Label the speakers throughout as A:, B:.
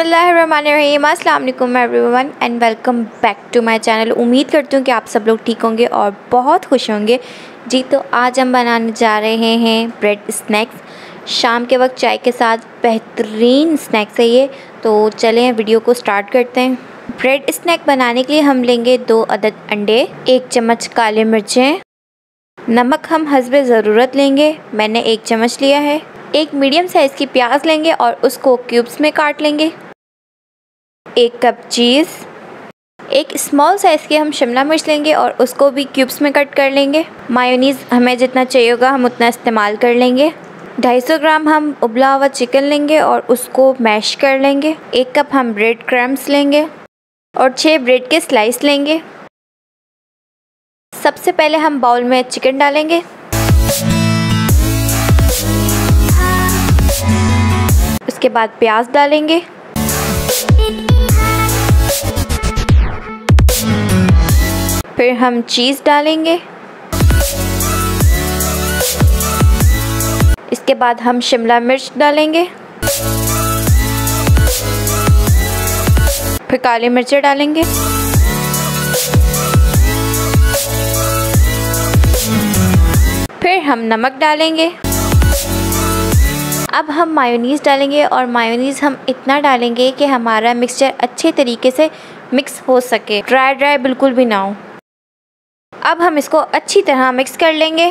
A: बिसमीम अल्लाम everyone and welcome back to my channel. उम्मीद करती हूँ कि आप सब लोग ठीक होंगे और बहुत खुश होंगे। जी तो आज हम बनाने जा रहे हैं ब्रेड स्नैक्स। शाम के वक्त चाय के साथ बेहतरीन स्नैक्स है ये। तो चलें, वीडियो को स्टार्ट करते हैं। ब्रेड स्नैक बनाने के लिए हम लेंगे दो अदद अंडे, एक चम्मच काले मिर्चें। नमक हम हसब ज़रूरत लेंगे, मैंने एक चम्मच लिया है। एक मीडियम साइज़ की प्याज लेंगे और उसको क्यूब्स में काट लेंगे। एक कप चीज़, एक स्मॉल साइज़ की हम शिमला मिर्च लेंगे और उसको भी क्यूब्स में कट कर लेंगे। मायोनीज़ हमें जितना चाहिए होगा, हम उतना इस्तेमाल कर लेंगे। 250 ग्राम हम उबला हुआ चिकन लेंगे और उसको मैश कर लेंगे। एक कप हम ब्रेड क्रम्स लेंगे और छः ब्रेड के स्लाइस लेंगे। सबसे पहले हम बाउल में चिकन डालेंगे। उसके बाद प्याज डालेंगे। फिर हम चीज़ डालेंगे। इसके बाद हम शिमला मिर्च डालेंगे। फिर काली मिर्चें डालेंगे। फिर हम नमक डालेंगे। अब हम मायोनीज़ डालेंगे और मायोनीज़ हम इतना डालेंगे कि हमारा मिक्सचर अच्छे तरीके से मिक्स हो सके। ड्राई ड्राई बिल्कुल भी ना हो। अब हम इसको अच्छी तरह मिक्स कर लेंगे।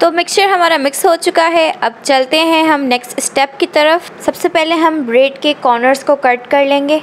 A: तो मिक्सचर हमारा मिक्स हो चुका है। अब चलते हैं हम नेक्स्ट स्टेप की तरफ़। सबसे पहले हम ब्रेड के कॉर्नर्स को कट कर लेंगे।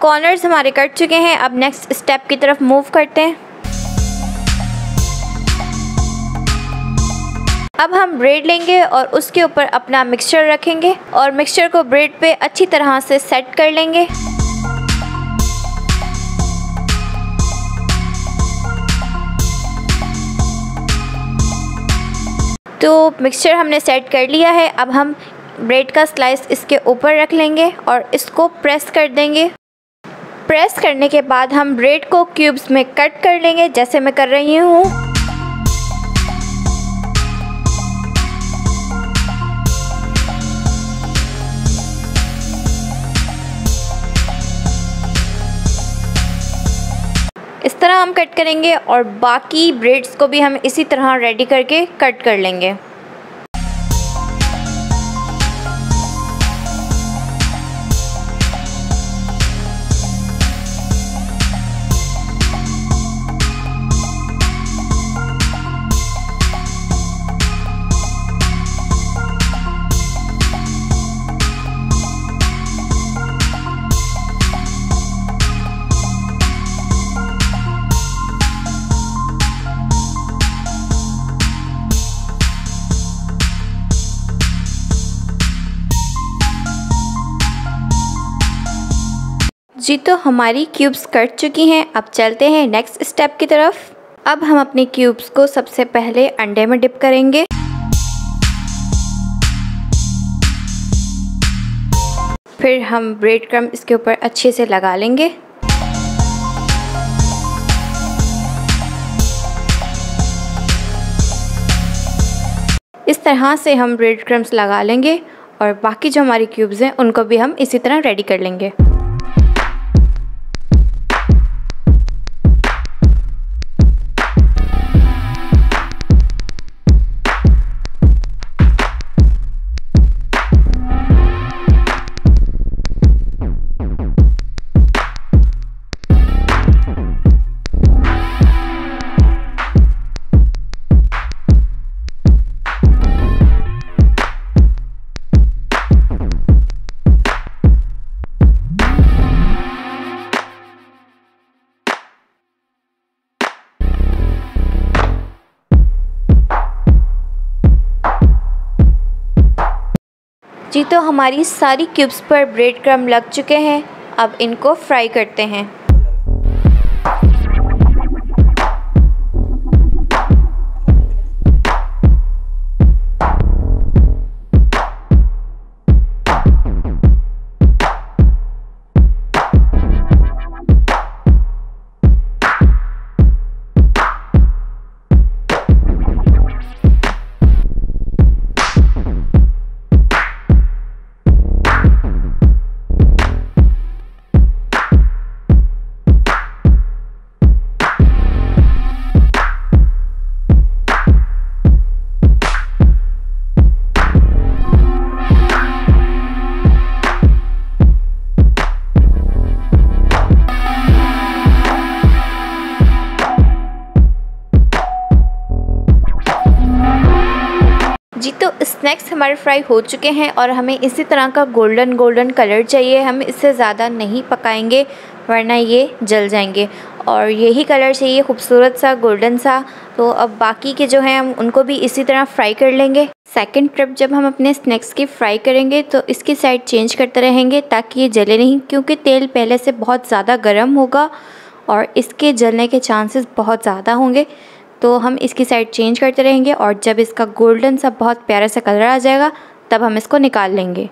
A: कॉर्नर्स हमारे कट चुके हैं। अब नेक्स्ट स्टेप की तरफ़ मूव करते हैं। अब हम ब्रेड लेंगे और उसके ऊपर अपना मिक्सचर रखेंगे और मिक्सचर को ब्रेड पे अच्छी तरह से सेट कर लेंगे। तो मिक्सचर हमने सेट कर लिया है। अब हम ब्रेड का स्लाइस इसके ऊपर रख लेंगे और इसको प्रेस कर देंगे। प्रेस करने के बाद हम ब्रेड को क्यूब्स में कट कर लेंगे, जैसे मैं कर रही हूँ। इस तरह हम कट करेंगे और बाकी ब्रेड्स को भी हम इसी तरह रेडी करके कट कर लेंगे। जी तो हमारी क्यूब्स कट चुकी हैं। अब चलते हैं नेक्स्ट स्टेप की तरफ़। अब हम अपने क्यूब्स को सबसे पहले अंडे में डिप करेंगे। फिर हम ब्रेड क्रम इसके ऊपर अच्छे से लगा लेंगे। इस तरह से हम ब्रेड क्रम्स लगा लेंगे और बाकी जो हमारी क्यूब्स हैं, उनको भी हम इसी तरह रेडी कर लेंगे। जी तो हमारी सारी क्यूब्स पर ब्रेड क्रम लग चुके हैं। अब इनको फ्राई करते हैं। जी तो स्नैक्स हमारे फ्राई हो चुके हैं और हमें इसी तरह का गोल्डन गोल्डन कलर चाहिए। हम इससे ज़्यादा नहीं पकाएँगे, वरना ये जल जाएँगे। और यही कलर चाहिए, खूबसूरत सा गोल्डन सा। तो अब बाकी के जो हैं, हम उनको भी इसी तरह फ्राई कर लेंगे। सेकंड ट्रिप जब हम अपने स्नैक्स की फ्राई करेंगे तो इसकी साइड चेंज करते रहेंगे ताकि ये जले नहीं, क्योंकि तेल पहले से बहुत ज़्यादा गर्म होगा और इसके जलने के चांसेस बहुत ज़्यादा होंगे। तो हम इसकी साइड चेंज करते रहेंगे और जब इसका गोल्डन सा बहुत प्यारा सा कलर आ जाएगा, तब हम इसको निकाल लेंगे।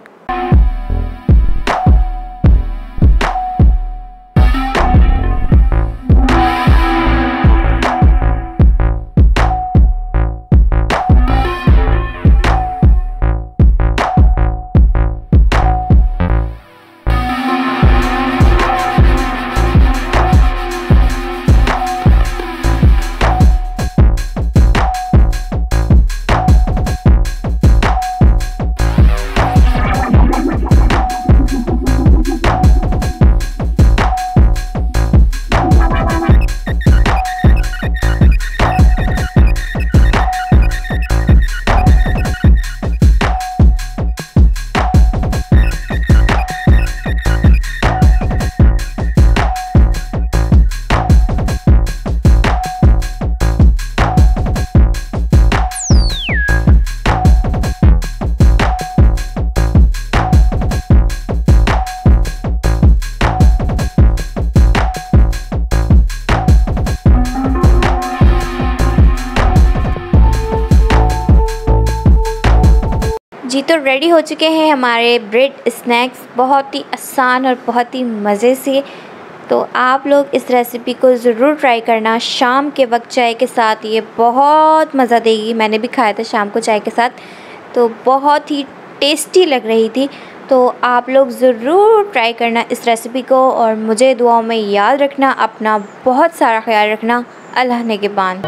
A: जी तो रेडी हो चुके हैं हमारे ब्रेड स्नैक्स बहुत ही आसान और बहुत ही मज़े से। तो आप लोग इस रेसिपी को ज़रूर ट्राई करना। शाम के वक्त चाय के साथ ये बहुत मज़ा देगी। मैंने भी खाया था शाम को चाय के साथ। तो बहुत ही टेस्टी लग रही थी। तो आप लोग ज़रूर ट्राई करना इस रेसिपी को और मुझे दुआओं में याद रखना। अपना बहुत सारा ख्याल रखना। अल्लाह ने के बान।